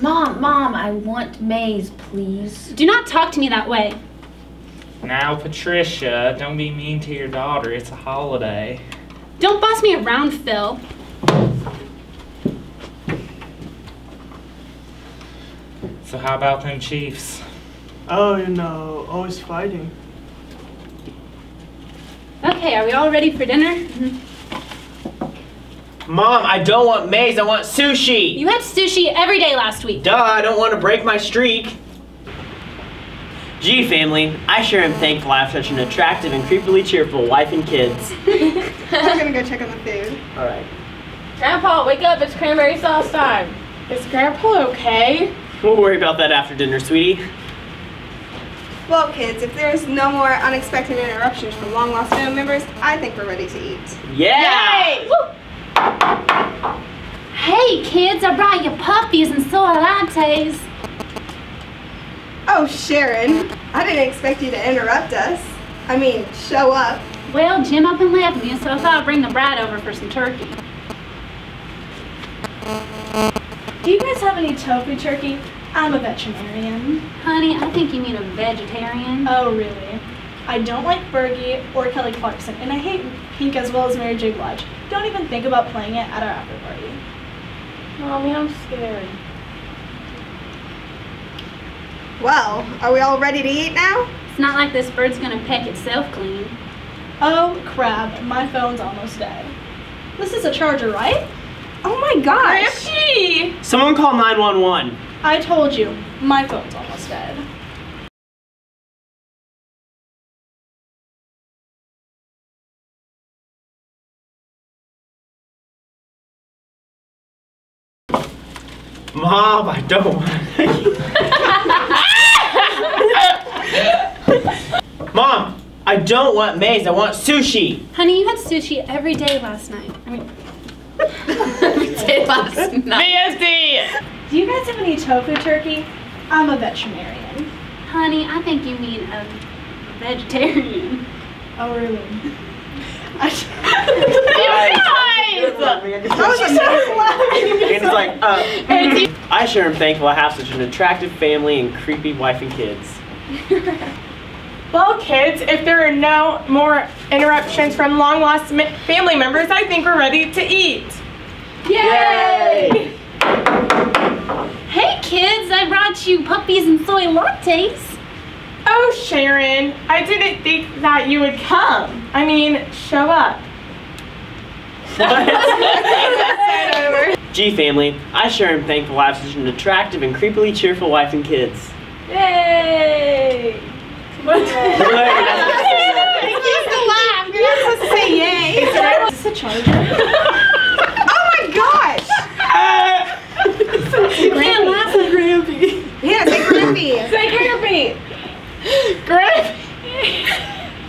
Mom, Mom, I want maize, please. Do not talk to me that way. Now, Patricia, don't be mean to your daughter. It's a holiday. Don't boss me around, Phil. So how about them Chiefs? Oh you uh, know, always fighting. Okay, are we all ready for dinner? Mm-hmm. Mom, I don't want maize, I want sushi! You had sushi every day last week. Duh, I don't want to break my streak. Gee, family, I sure am thankful I have such an attractive and creepily cheerful wife and kids. I'm gonna go check on the food. Alright. Grandpa, wake up. It's cranberry sauce time. Is Grandpa okay? We'll worry about that after dinner, sweetie. Well, kids, if there's no more unexpected interruptions from long lost family members, I think we're ready to eat. Yeah! Hey, kids, I brought you puppies and soy lattes. Oh, Sharon, I didn't expect you to interrupt us. I mean, show up. Well, Jim up and left me, so I thought I'd bring the brat over for some turkey. Do you guys have any tofu turkey? I'm a veterinarian. Honey, I think you mean a vegetarian. Oh, really? I don't like Fergie or Kelly Clarkson, and I hate Pink as well as Mary J. Blige. Don't even think about playing it at our after party. Mommy, I'm scared. Well, are we all ready to eat now? It's not like this bird's gonna peck itself clean. Oh, crap, my phone's almost dead. This is a charger, right? Oh my gosh! Someone call 911. I told you, my phone's almost dead. Mom, I don't want. Mom, I don't want maize, I want sushi. Honey, you had sushi every day last night. I mean, Did last night. Do you guys have any tofu turkey? I'm a veterinarian. honey, I think you mean a vegetarian. Oh, really? I It's like, uh, I sure am thankful I have such an attractive family and creepy wife and kids. Well, kids, if there are no more interruptions from long lost mi- family members, I think we're ready to eat. Yay! Hey, kids, I brought you puppies and soy lattes. Oh, Sharon, I didn't think that you would come. I mean, show up. Gee, family, I sure am thankful I have such an attractive and creepily cheerful wife and kids. Yay! You're supposed to say yay. Is this a charger? oh my gosh! Man, laugh at Grampy. Yeah, say Grimpy. Say Grampy.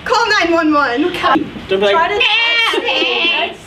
Call 911. Don't be like,